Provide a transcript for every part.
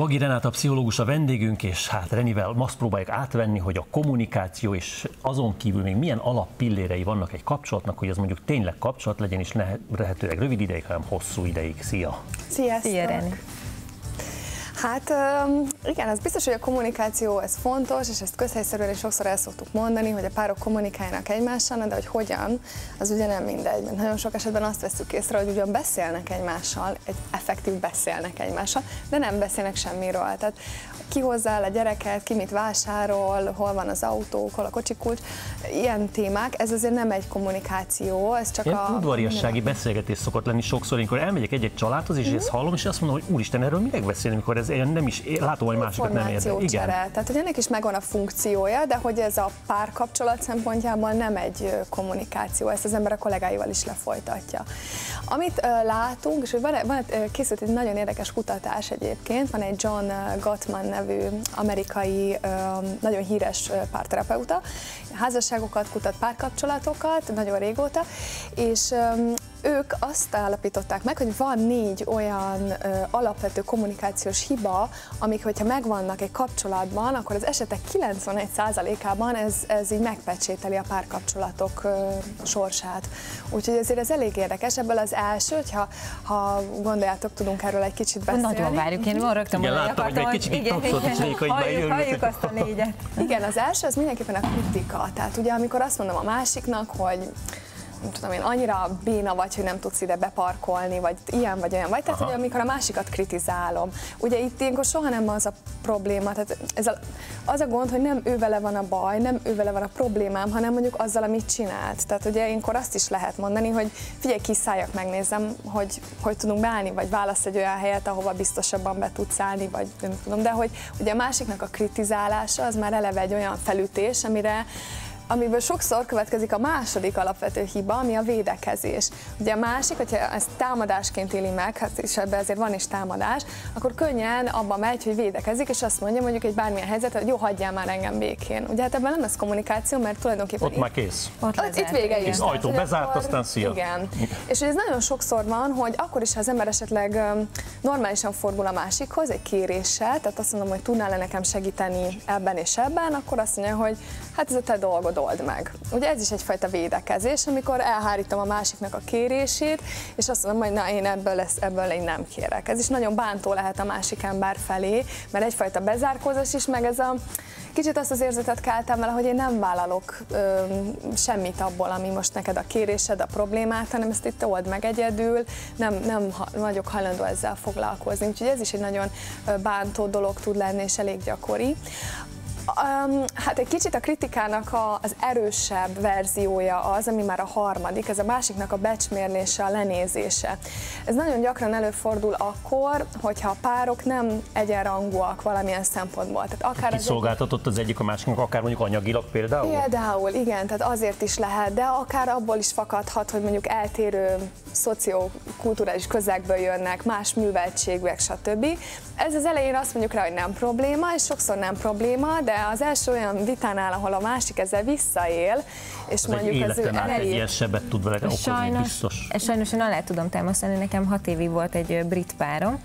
Vagi Renáta pszichológus a vendégünk, és hát Renivel azt próbáljuk átvenni, hogy a kommunikáció és azon kívül még milyen alappillérei vannak egy kapcsolatnak, hogy az mondjuk tényleg kapcsolat legyen, és lehetőleg rövid ideig, hanem hosszú ideig. Szia! Sziasztok! Szia, Reni. Hát igen, az biztos, hogy a kommunikáció ez fontos, és ezt közhelyszerűen is sokszor el szoktuk mondani, hogy a párok kommunikálnak egymással, de hogy hogyan, az ugye nem mindegy. Mert nagyon sok esetben azt veszük észre, hogy ugyan beszélnek egymással, egy effektív beszélnek egymással, de nem beszélnek semmiről. Tehát ki hozzá el a gyereket, ki mit vásárol, hol van az autó, hol a kocsikulcs, ilyen témák, ez azért nem egy kommunikáció, ez csak Ilyen a... udvariassági beszélgetés szokott lenni sokszor, amikor elmegyek egy-egy családhoz, és mm. ezt hallom, és azt mondom, hogy úristen, erről minek beszélni, amikor ez én nem is látom, hogy másikat nem érdekel. Igen. Tehát, hogy ennek is megvan a funkciója, de hogy ez a párkapcsolat szempontjából nem egy kommunikáció, ezt az ember a kollégáival is lefolytatja. Amit uh, látunk, és van, van, készült egy nagyon érdekes kutatás egyébként, van egy John Gottman nevű amerikai, uh, nagyon híres párterapeuta, házasságokat kutat, párkapcsolatokat, nagyon régóta, és um, ők azt állapították meg, hogy van négy olyan ö, alapvető kommunikációs hiba, amik, hogyha megvannak egy kapcsolatban, akkor az esetek 91%-ában ez, ez így megpecsételi a párkapcsolatok ö, sorsát. Úgyhogy ezért ez elég érdekes. Ebből az első, hogyha ha gondoljátok, tudunk erről egy kicsit beszélni. Nagyon várjuk, én van rögtön igen, láttam, hogy egy kicsit igen, igen, igen. hogy halljuk, halljuk azt a négyet. Igen, az első az mindenképpen a kritika. Tehát ugye amikor azt mondom a másiknak, hogy tudom én, annyira béna vagy, hogy nem tudsz ide beparkolni, vagy ilyen vagy olyan vagy. Tehát, Aha. hogy amikor a másikat kritizálom. Ugye itt ilyenkor soha nem az a probléma, tehát ez a, az a gond, hogy nem ő vele van a baj, nem ő vele van a problémám, hanem mondjuk azzal, amit csinált. Tehát ugye ilyenkor azt is lehet mondani, hogy figyelj, kiszálljak, megnézem, hogy hogy tudunk beállni, vagy válasz egy olyan helyet, ahova biztosabban be tudsz állni, vagy nem tudom, de hogy ugye a másiknak a kritizálása az már eleve egy olyan felütés, amire amiből sokszor következik a második alapvető hiba, ami a védekezés. Ugye a másik, hogyha ezt támadásként éli meg, hát és ebben azért van is támadás, akkor könnyen abba megy, hogy védekezik, és azt mondja mondjuk egy bármilyen helyzet, hogy jó, hagyjál már engem békén. Ugye hát ebben nem lesz kommunikáció, mert tulajdonképpen... Ott itt, már kész. Ott, ott itt vége is. Az ajtó bezárt, akkor, aztán szia. Igen. És ez nagyon sokszor van, hogy akkor is, ha az ember esetleg normálisan fordul a másikhoz egy kéréssel, tehát azt mondom, hogy tudnál-e nekem segíteni ebben és ebben, akkor azt mondja, hogy hát ez a te dolgod, old meg. Ugye ez is egyfajta védekezés, amikor elhárítom a másiknak a kérését, és azt mondom, hogy na én ebből, lesz, ebből én nem kérek. Ez is nagyon bántó lehet a másik ember felé, mert egyfajta bezárkózás is, meg ez a kicsit azt az érzetet keltem vele, hogy én nem vállalok ö, semmit abból, ami most neked a kérésed, a problémát, hanem ezt itt old meg egyedül, nem, nem vagyok hajlandó ezzel foglalkozni. Úgyhogy ez is egy nagyon bántó dolog tud lenni, és elég gyakori. Um, hát egy kicsit a kritikának a, az erősebb verziója az, ami már a harmadik, ez a másiknak a becsmérlése, a lenézése. Ez nagyon gyakran előfordul akkor, hogyha a párok nem egyenrangúak valamilyen szempontból. Tehát akár az szolgáltatott az egyik a másiknak, akár mondjuk anyagilag például? Például, igen, tehát azért is lehet, de akár abból is fakadhat, hogy mondjuk eltérő szociokulturális közegből jönnek, más műveltségűek, stb. Ez az elején azt mondjuk rá, hogy nem probléma, és sokszor nem probléma, de az első olyan vitánál, ahol a másik ezzel visszaél, és az mondjuk az ő elején... Ilyen sebet tud vele okozni, sajnos, biztos. Sajnos én alá tudom támasztani, nekem hat évig volt egy brit párom,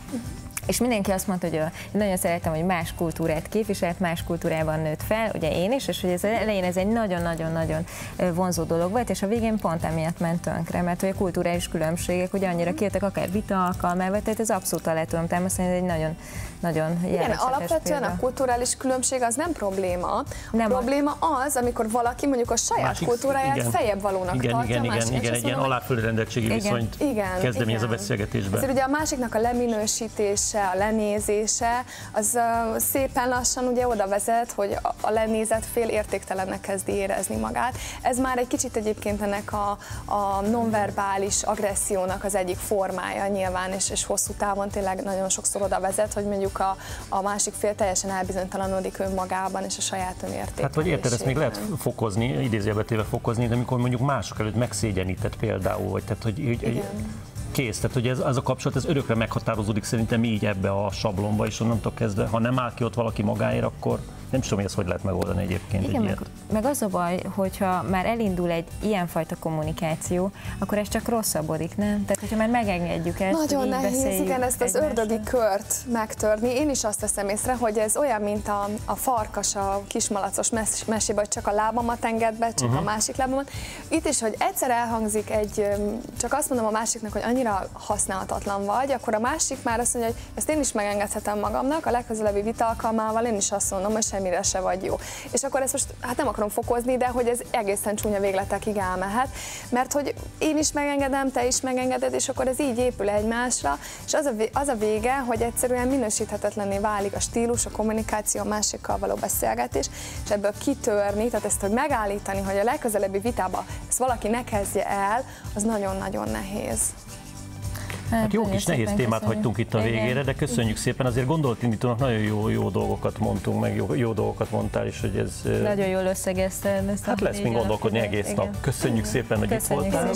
és mindenki azt mondta, hogy én nagyon szeretem, hogy más kultúrát képviselt, más kultúrában nőtt fel, ugye én is, és hogy ez elején ez egy nagyon-nagyon-nagyon vonzó dolog volt, és a végén pont emiatt ment tönkre, mert hogy a kulturális különbségek ugye annyira kértek akár vita alkalmával, tehát ez abszolút alá tudom támasztani, ez egy nagyon, nagyon Igen, alapvetően példa. a kulturális különbség az nem probléma. A nem probléma az, amikor valaki mondjuk a saját másik, kultúráját igen. feljebb valónak igen, tartja. Igen, igen, igen, egy ilyen alárföldi rendeltségi viszonyt igen, kezdeményez a beszélgetésben. Ezért ugye a másiknak a leminősítés nézése, a lenézése, az szépen lassan ugye oda vezet, hogy a lenézett fél értéktelennek kezdi érezni magát. Ez már egy kicsit egyébként ennek a, a nonverbális agressziónak az egyik formája nyilván, és, és hosszú távon tényleg nagyon sokszor oda vezet, hogy mondjuk a, a másik fél teljesen elbizonytalanodik önmagában és a saját önértékelésében. Hát vagy érted, ezt még lehet fokozni, idézőjelbetéve fokozni, de amikor mondjuk mások előtt megszégyenített például, vagy tehát, hogy, hogy Igen kész. Tehát, hogy ez, ez a kapcsolat ez örökre meghatározódik szerintem így ebbe a sablonba, és onnantól kezdve, ha nem áll ki ott valaki magáért, akkor nem tudom, hogy ezt hogy lehet megoldani egyébként. Igen, egy meg, meg az a baj, hogyha már elindul egy ilyenfajta kommunikáció, akkor ez csak rosszabbodik, nem? Tehát, hogyha már megengedjük ezt, Nagyon nehéz, igen, ezt az ördögi kört megtörni. Én is azt veszem észre, hogy ez olyan, mint a, a farkas a kismalacos mes, mesében, hogy csak a lábamat enged be, csak uh-huh. a másik lábamat. Itt is, hogy egyszer elhangzik egy, csak azt mondom a másiknak, hogy annyira használhatatlan vagy, akkor a másik már azt mondja, hogy ezt én is megengedhetem magamnak, a legközelebbi vita alkalmával én is azt mondom, hogy semmire se vagy jó. És akkor ezt most, hát nem akarom fokozni, de hogy ez egészen csúnya végletekig elmehet, mert hogy én is megengedem, te is megengeded, és akkor ez így épül egymásra, és az a, az a vége, hogy egyszerűen minősíthetetlenné válik a stílus, a kommunikáció, a másikkal való beszélgetés, és ebből kitörni, tehát ezt, hogy megállítani, hogy a legközelebbi vitába ezt valaki ne kezdje el, az nagyon-nagyon nehéz. Hát, hát jó kis nehéz témát köszönjük. hagytunk itt a végére, de köszönjük szépen, azért gondolatindítónak nagyon jó, jó dolgokat mondtunk, meg jó, jó dolgokat mondtál is, hogy ez... Nagyon jól összegezted ezt Hát lesz még gondolkodni egész nap. Köszönjük szépen, hogy itt voltál.